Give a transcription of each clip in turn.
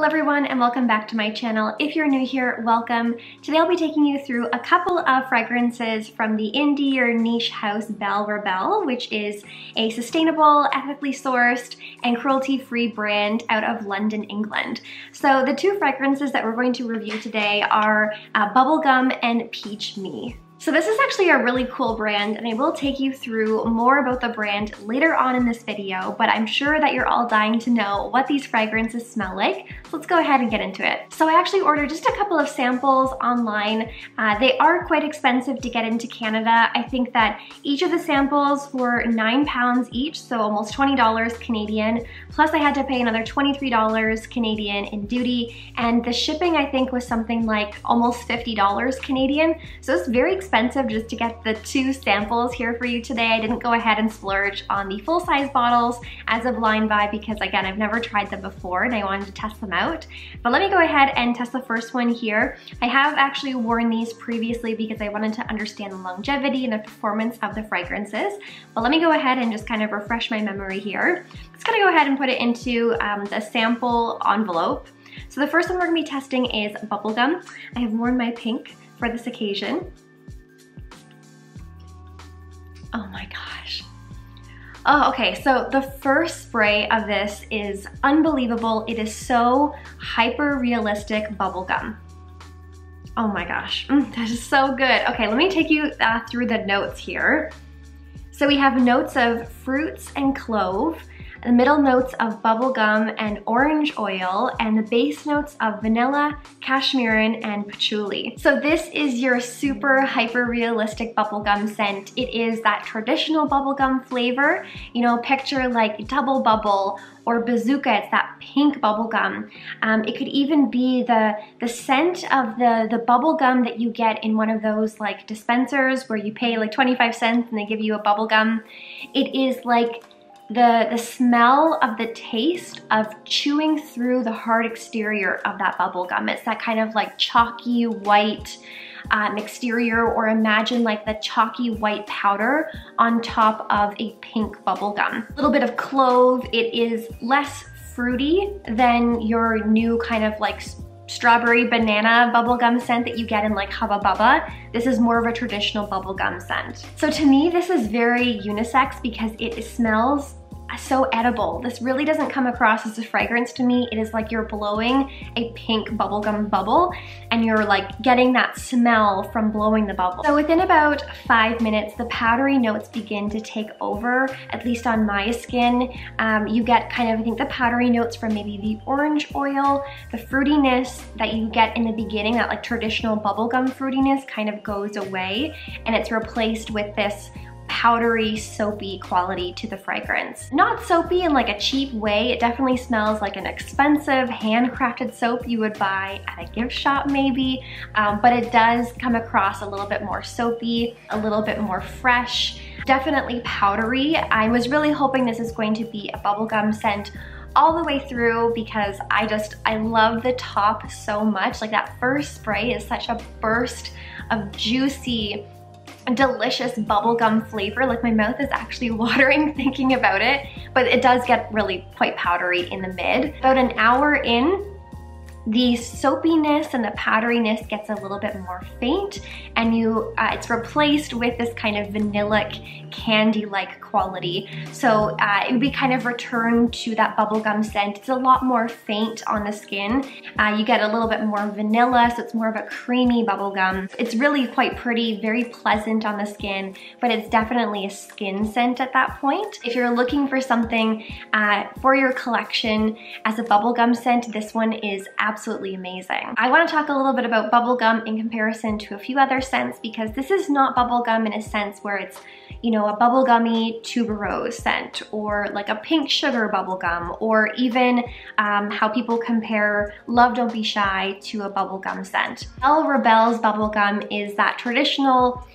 Hello everyone and welcome back to my channel. If you're new here, welcome. Today I'll be taking you through a couple of fragrances from the indie or niche house Bel Rebel, which is a sustainable, ethically sourced, and cruelty-free brand out of London, England. So the two fragrances that we're going to review today are uh, Bubblegum and Peach Me. So this is actually a really cool brand and I will take you through more about the brand later on in this video, but I'm sure that you're all dying to know what these fragrances smell like. So let's go ahead and get into it. So I actually ordered just a couple of samples online. Uh, they are quite expensive to get into Canada. I think that each of the samples were nine pounds each, so almost $20 Canadian. Plus I had to pay another $23 Canadian in duty. And the shipping I think was something like almost $50 Canadian. So it's very expensive expensive just to get the two samples here for you today. I didn't go ahead and splurge on the full-size bottles as a blind buy because again, I've never tried them before and I wanted to test them out. But let me go ahead and test the first one here. I have actually worn these previously because I wanted to understand the longevity and the performance of the fragrances. But let me go ahead and just kind of refresh my memory here. Just gonna go ahead and put it into um, the sample envelope. So the first one we're gonna be testing is Bubblegum. I have worn my pink for this occasion. Oh my gosh. Oh, okay, so the first spray of this is unbelievable. It is so hyper-realistic bubblegum. Oh my gosh, mm, that is so good. Okay, let me take you uh, through the notes here. So we have notes of fruits and clove, the middle notes of bubblegum and orange oil, and the base notes of vanilla, cashmeran, and patchouli. So this is your super hyper realistic bubblegum scent. It is that traditional bubblegum flavor, you know, picture like double bubble or bazooka, it's that pink bubblegum. Um, it could even be the, the scent of the, the bubblegum that you get in one of those like dispensers where you pay like 25 cents and they give you a bubblegum. It is like the, the smell of the taste of chewing through the hard exterior of that bubble gum. It's that kind of like chalky white um, exterior or imagine like the chalky white powder on top of a pink bubble gum. A little bit of clove. It is less fruity than your new kind of like strawberry banana bubblegum scent that you get in like Hubba Bubba. This is more of a traditional bubblegum scent. So to me, this is very unisex because it smells so edible. This really doesn't come across as a fragrance to me. It is like you're blowing a pink bubblegum bubble and you're like getting that smell from blowing the bubble. So within about five minutes, the powdery notes begin to take over, at least on my skin. Um, you get kind of, I think the powdery notes from maybe the orange oil, the fruitiness that you get in the beginning, that like traditional bubblegum fruitiness kind of goes away and it's replaced with this powdery, soapy quality to the fragrance. Not soapy in like a cheap way, it definitely smells like an expensive handcrafted soap you would buy at a gift shop maybe, um, but it does come across a little bit more soapy, a little bit more fresh, definitely powdery. I was really hoping this is going to be a bubblegum scent all the way through because I just, I love the top so much. Like that first spray is such a burst of juicy, delicious bubblegum flavor. Like my mouth is actually watering thinking about it, but it does get really quite powdery in the mid. About an hour in, the soapiness and the powderiness gets a little bit more faint and you uh, it's replaced with this kind of vanillic candy-like quality. So uh, it would be kind of returned to that bubblegum scent. It's a lot more faint on the skin. Uh, you get a little bit more vanilla so it's more of a creamy bubblegum it's really quite pretty very pleasant on the skin but it's definitely a skin scent at that point. If you're looking for something uh, for your collection as a bubblegum scent this one is absolutely absolutely amazing. I wanna talk a little bit about bubblegum in comparison to a few other scents because this is not bubblegum in a sense where it's you know, a bubblegummy tuberose scent or like a pink sugar bubblegum or even um, how people compare Love Don't Be Shy to a bubblegum scent. Bel Rebel's bubblegum is that traditional,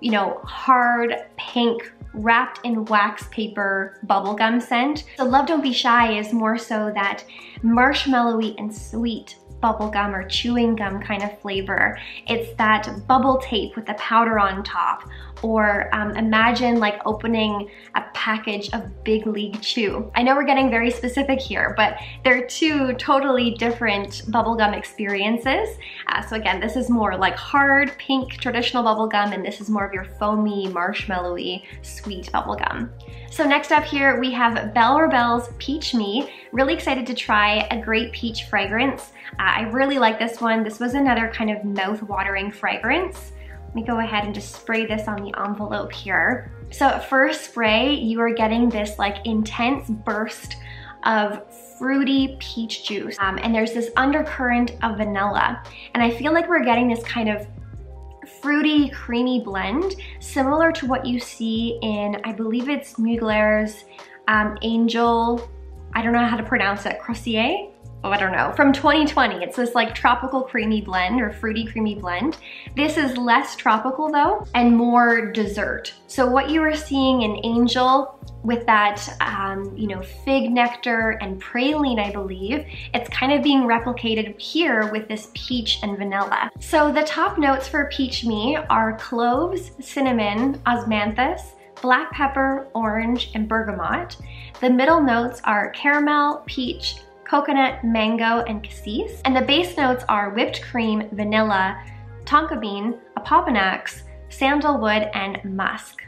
you know, hard pink wrapped in wax paper bubblegum scent. So Love Don't Be Shy is more so that marshmallowy and sweet bubble gum or chewing gum kind of flavor. It's that bubble tape with the powder on top. Or um, imagine like opening a package of Big League Chew. I know we're getting very specific here, but they're two totally different bubblegum experiences. Uh, so again, this is more like hard, pink, traditional bubblegum, and this is more of your foamy, marshmallowy, sweet bubblegum. So next up here, we have Bel Rebel's Peach Me. Really excited to try a great peach fragrance. Uh, I really like this one. This was another kind of mouth-watering fragrance. Let me go ahead and just spray this on the envelope here. So at first spray, you are getting this like intense burst of fruity peach juice. Um, and there's this undercurrent of vanilla. And I feel like we're getting this kind of fruity, creamy blend, similar to what you see in, I believe it's Mugler's um, Angel, I don't know how to pronounce it, Croisier? Oh, I don't know, from 2020. It's this like tropical creamy blend or fruity creamy blend. This is less tropical though and more dessert. So what you are seeing in Angel with that, um, you know, fig nectar and praline, I believe, it's kind of being replicated here with this peach and vanilla. So the top notes for Peach Me are cloves, cinnamon, osmanthus, black pepper, orange, and bergamot. The middle notes are caramel, peach, coconut, mango, and cassis. And the base notes are whipped cream, vanilla, tonka bean, opopanax, sandalwood, and musk.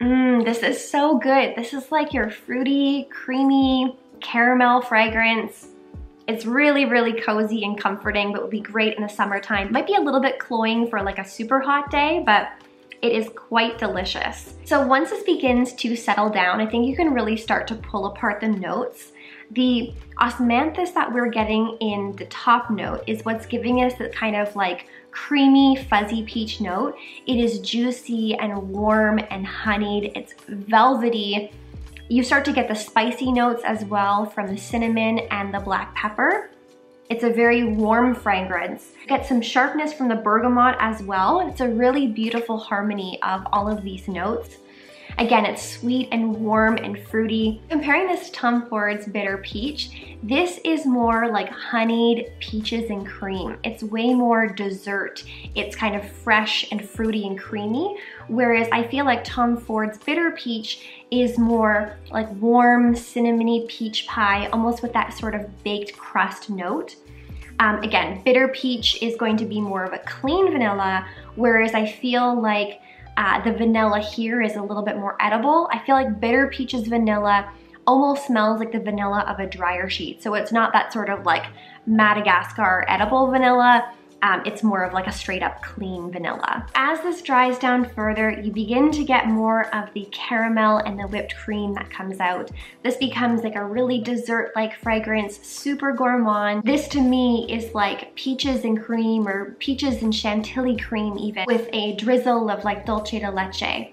Mmm, this is so good. This is like your fruity, creamy caramel fragrance. It's really, really cozy and comforting, but would be great in the summertime. Might be a little bit cloying for like a super hot day, but it is quite delicious. So once this begins to settle down, I think you can really start to pull apart the notes the osmanthus that we're getting in the top note is what's giving us the kind of like creamy, fuzzy peach note. It is juicy and warm and honeyed. It's velvety. You start to get the spicy notes as well from the cinnamon and the black pepper. It's a very warm fragrance. Get some sharpness from the bergamot as well. It's a really beautiful harmony of all of these notes. Again, it's sweet and warm and fruity. Comparing this to Tom Ford's Bitter Peach, this is more like honeyed peaches and cream. It's way more dessert. It's kind of fresh and fruity and creamy, whereas I feel like Tom Ford's Bitter Peach is more like warm, cinnamony peach pie, almost with that sort of baked crust note. Um, again, Bitter Peach is going to be more of a clean vanilla, whereas I feel like uh, the vanilla here is a little bit more edible. I feel like Bitter Peaches vanilla almost smells like the vanilla of a dryer sheet. So it's not that sort of like Madagascar edible vanilla. Um, it's more of like a straight up clean vanilla. As this dries down further, you begin to get more of the caramel and the whipped cream that comes out. This becomes like a really dessert-like fragrance, super gourmand. This to me is like peaches and cream or peaches and chantilly cream even with a drizzle of like dulce de leche.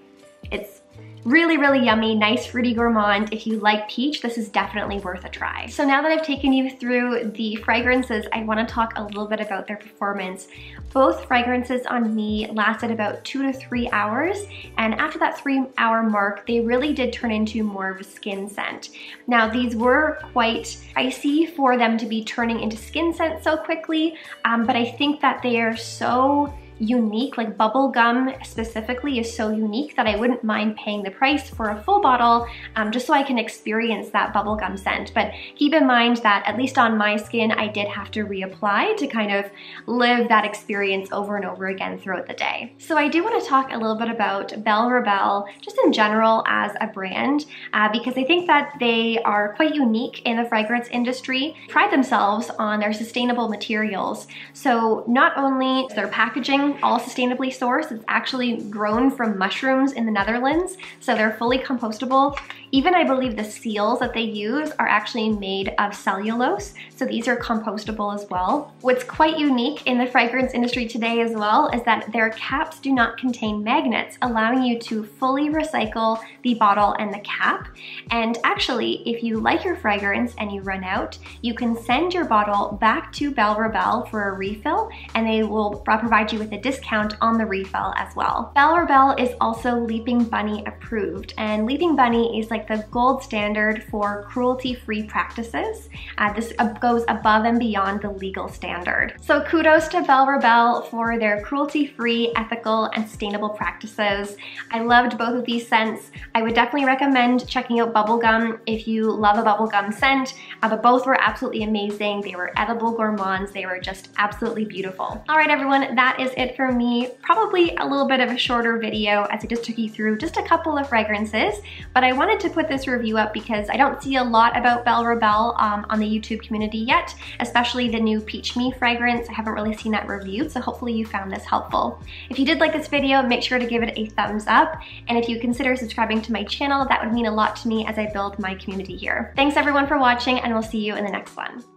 It's Really, really yummy, nice fruity gourmand. If you like peach, this is definitely worth a try. So now that I've taken you through the fragrances, I wanna talk a little bit about their performance. Both fragrances on me lasted about two to three hours, and after that three hour mark, they really did turn into more of a skin scent. Now, these were quite icy for them to be turning into skin scent so quickly, um, but I think that they are so unique, like bubble gum specifically is so unique that I wouldn't mind paying the price for a full bottle um, just so I can experience that bubble gum scent. But keep in mind that at least on my skin, I did have to reapply to kind of live that experience over and over again throughout the day. So I do want to talk a little bit about Bel Rebel just in general as a brand uh, because I think that they are quite unique in the fragrance industry, pride themselves on their sustainable materials. So not only their packaging all sustainably sourced. It's actually grown from mushrooms in the Netherlands, so they're fully compostable. Even I believe the seals that they use are actually made of cellulose, so these are compostable as well. What's quite unique in the fragrance industry today as well is that their caps do not contain magnets, allowing you to fully recycle the bottle and the cap. And actually, if you like your fragrance and you run out, you can send your bottle back to Bel Rebel for a refill, and they will provide you with a discount on the refill as well. Bel Rebel is also Leaping Bunny approved, and Leaping Bunny is like like the gold standard for cruelty-free practices. Uh, this goes above and beyond the legal standard. So kudos to Bel Rebel for their cruelty-free, ethical, and sustainable practices. I loved both of these scents. I would definitely recommend checking out bubblegum if you love a bubblegum scent, uh, but both were absolutely amazing. They were edible gourmands. They were just absolutely beautiful. All right, everyone, that is it for me. Probably a little bit of a shorter video as I just took you through just a couple of fragrances, but I wanted to put this review up because I don't see a lot about Bel Rebel um, on the YouTube community yet, especially the new Peach Me fragrance. I haven't really seen that reviewed, so hopefully you found this helpful. If you did like this video, make sure to give it a thumbs up, and if you consider subscribing to my channel, that would mean a lot to me as I build my community here. Thanks everyone for watching, and we'll see you in the next one.